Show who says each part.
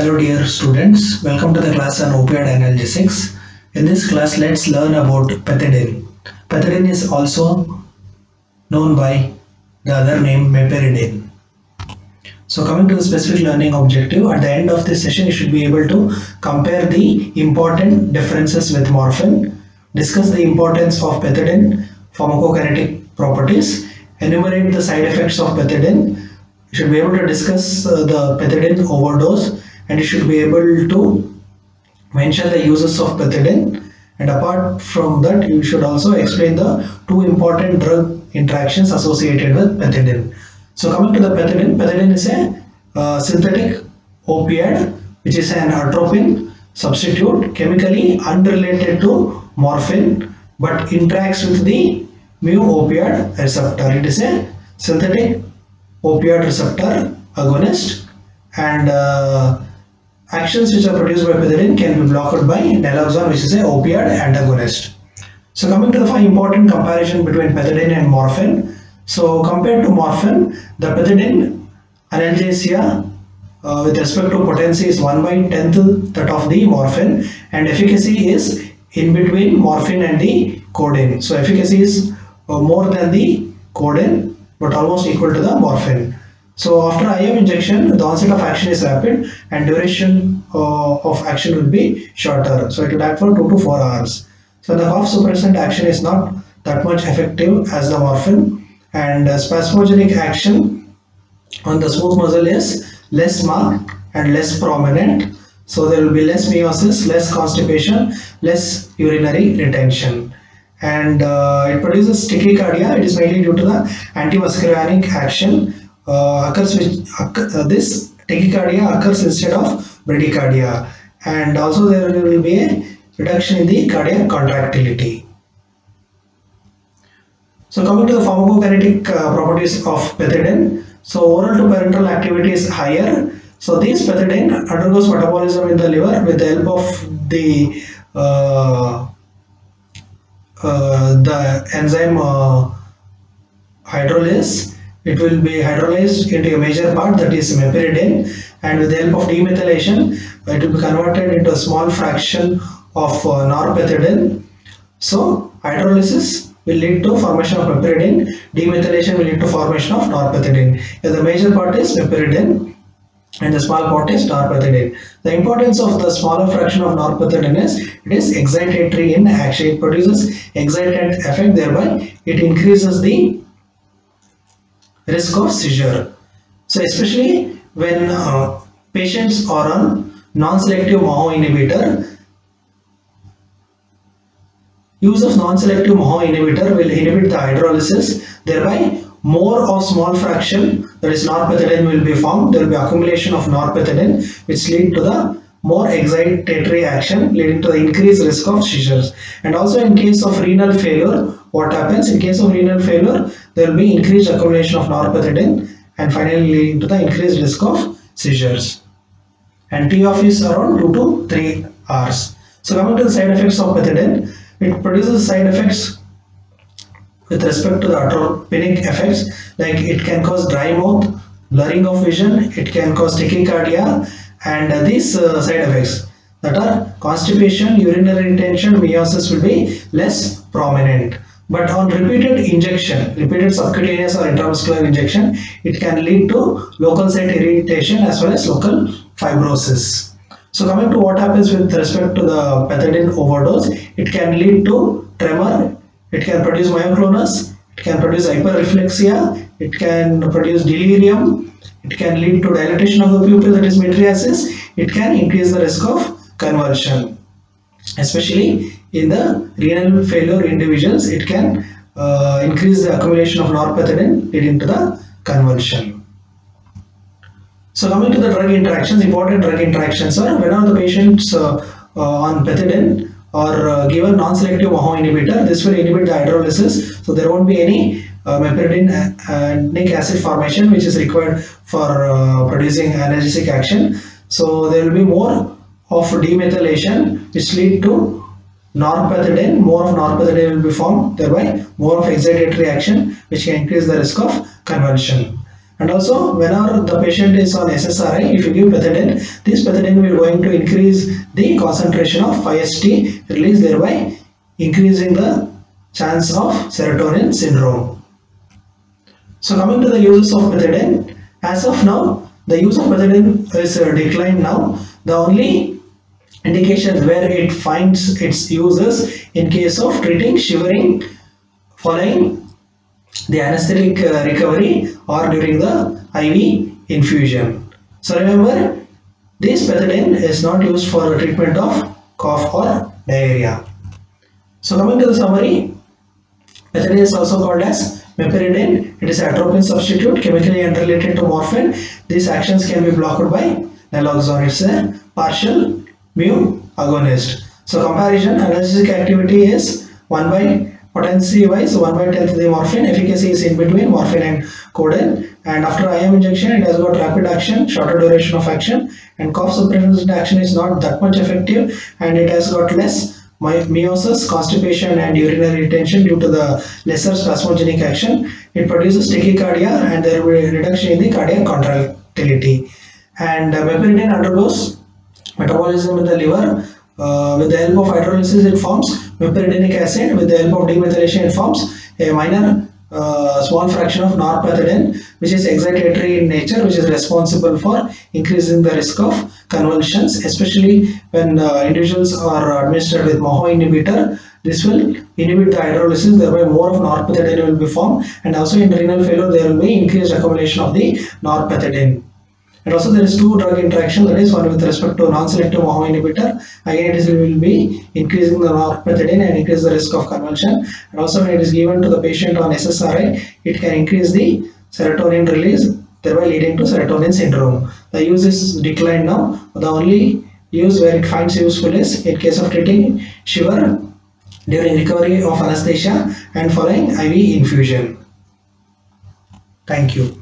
Speaker 1: Hello dear students, welcome to the class on opioid analgesics. In this class, let's learn about pethidine. Pethidine is also known by the other name meperidine. So coming to the specific learning objective, at the end of this session, you should be able to compare the important differences with morphine, discuss the importance of pethidine, pharmacokinetic properties, enumerate the side effects of pethidine, you should be able to discuss uh, the pethidine overdose and you should be able to mention the uses of pethidine and apart from that you should also explain the two important drug interactions associated with pethidine. So coming to the pethidine, pethidine is a uh, synthetic opioid which is an atropine substitute chemically unrelated to morphine but interacts with the mu opioid receptor. It is a synthetic opioid receptor agonist and uh, actions which are produced by pethidine can be blocked by naloxone which is an opioid antagonist. So coming to the important comparison between pethidine and morphine. So compared to morphine, the pethidine analgesia uh, with respect to potency is 1 by 10th that of the morphine and efficacy is in between morphine and the codeine. So efficacy is uh, more than the codeine but almost equal to the morphine. So after IM injection, the onset of action is rapid and duration uh, of action will be shorter. So it will act for 2 to 4 hours. So the cough suppressant action is not that much effective as the morphine and uh, spasmogenic action on the smooth muscle is less marked and less prominent. So there will be less miosis, less constipation, less urinary retention and uh, it produces tachycardia. It is mainly due to the antimuscarinic action occurs which uh, this tachycardia occurs instead of bradycardia and also there will be a reduction in the cardiac contractility. So coming to the pharmacokinetic uh, properties of pethidine. So oral to parenteral activity is higher. So this pethidine undergoes metabolism in the liver with the help of the uh, uh, the enzyme uh, hydrolase it will be hydrolyzed. Into a major part that is meperidine. And with the help of demethylation it will be converted into a small fraction of uh, norpethidine so hydrolysis will lead to formation of meperidine. Demethylation will lead to formation of norpethidine the major part is meperidine and the small part is norpethidine. The importance of the smaller fraction of norpethidine is it is excitatory in action. It produces excitant effect thereby it increases the risk of seizure. So especially when uh, patients are on non-selective MAO inhibitor, use of non-selective MAO inhibitor will inhibit the hydrolysis thereby more of small fraction that is norpethidine will be formed there will be accumulation of norpethidine which lead to the more excitatory action leading to the increased risk of seizures. And also in case of renal failure what happens? In case of renal failure there will be increased accumulation of norpethidine and finally leading to the increased risk of seizures. And T half is around 2 to 3 hours. So coming to the side effects of pethidine it produces side effects with respect to the atropinic effects like it can cause dry mouth blurring of vision it can cause tachycardia and uh, these uh, side effects that are constipation urinary retention miosis will be less prominent. But on repeated injection repeated subcutaneous or intramuscular injection it can lead to local site irritation as well as local fibrosis. So coming to what happens with respect to the pethidine overdose it can lead to tremor it can produce myoclonus, it can produce hyperreflexia, it can produce delirium, it can lead to dilatation of the pupil that is mydriasis, it can increase the risk of convulsion. Especially in the renal failure individuals, it can uh, increase the accumulation of norpethidine leading to the convulsion. So coming to the drug interactions, important drug interactions are whenever the patients uh, uh, on pethidine or uh, given non-selective MAO inhibitor, this will inhibit the hydrolysis. So there won't be any uh, meperidinic acid formation which is required for uh, producing analgesic action. So there will be more of demethylation which lead to norpethidine, more of norpethidine will be formed, thereby more of excitatory action which can increase the risk of convulsion. And also, whenever the patient is on SSRI, if you give pethidine, this pethidine will going to increase the concentration of 5-HT release, thereby increasing the chance of serotonin syndrome. So coming to the uses of methadone, as of now, the use of methadone is uh, declined now. The only indications where it finds its uses in case of treating shivering following the anesthetic uh, recovery or during the IV infusion. So remember, this methadone is not used for treatment of cough or diarrhea. So coming to the summary, pethidine is also called as meperidine. It is atropine substitute chemically unrelated to morphine. These actions can be blocked by naloxone. It's a partial mu agonist. So comparison analgesic activity is 1 by potency wise 1 by 10th the morphine efficacy is in between morphine and codeine and after IM injection it has got rapid action shorter duration of action and cough suppressant action is not that much effective and it has got less miosis, constipation and urinary retention due to the lesser spasmogenic action. It produces tachycardia and there will be a reduction in the cardiac contractility. And uh, meperidine undergoes metabolism in the liver. Uh, with the help of hydrolysis it forms meperidinic acid. With the help of demethylation it forms a minor uh, small fraction of norpethidine which is excitatory in nature which is responsible for increasing the risk of convulsions especially when uh, individuals are administered with MAO inhibitor this will inhibit the hydrolysis thereby more of norpethidine will be formed and also in renal failure there will be increased accumulation of the norpethidine and also there is two drug interaction that is one with respect to non-selective MAO inhibitor. Again it is, will be increasing the norpethidine and increase the risk of convulsion. And also when it is given to the patient on SSRI, it can increase the serotonin release thereby leading to serotonin syndrome. The use is declined now. The only use where it finds useful is in case of treating shiver during recovery of anesthesia and following IV infusion. Thank you.